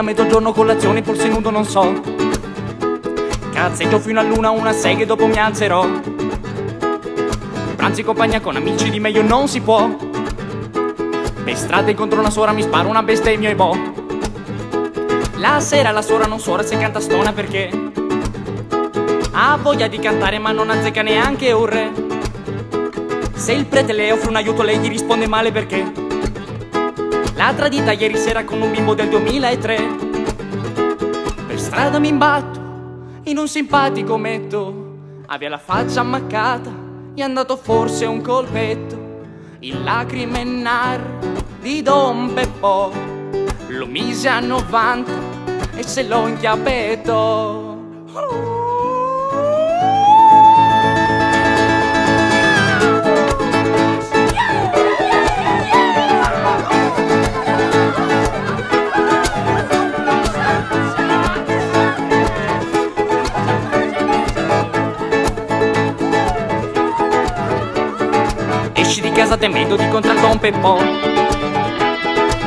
a mezzogiorno colazione, forse nudo non so. Cazzeggio fino a luna, una sega e dopo mi alzerò. Pranzi in compagnia con amici di meglio non si può. Per strada incontro una suora, mi sparo una bestemmia e boh. La sera la suora non suora se canta stona perché ha voglia di cantare ma non azzecca neanche un re. Se il prete le offre un aiuto lei gli risponde male perché l'ha tradita ieri sera con un bimbo del 2003. Per strada mi imbatto in un simpatico metto, aveva la faccia ammaccata, gli è andato forse un colpetto. Il lacrime nar di Don Peppo lo mise a 90 e se lo inchiappetto. Esci di casa temendo di incontrare Don Peppo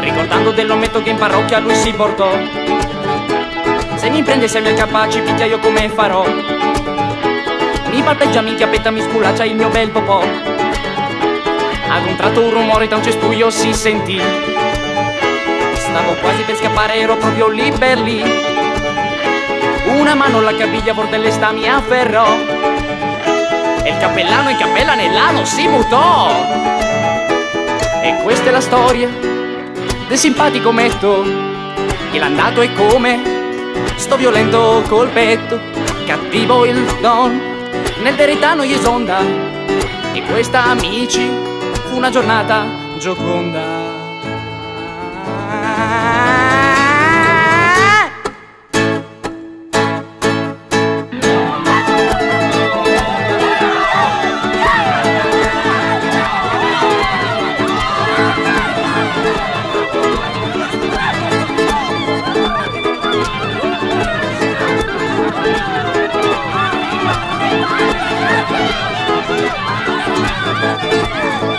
Ricordando dell'ometto che in parrocchia lui si portò. Se mi prende se mi accapaci picchia io come farò? Mi palpeggia, mi chiappetta, mi sculaccia il mio bel popò. Ad un tratto un rumore da un cespuglio si sentì. Stavo quasi per scappare, ero proprio lì per lì. Una mano alla caviglia, bordelle sta mi afferrò cappellano in cappella nell'ano si mutò. E questa è la storia del simpatico metto, che andato e come, sto violento col petto, cattivo il don, nel verità gli esonda, e questa amici fu una giornata gioconda. Thank you.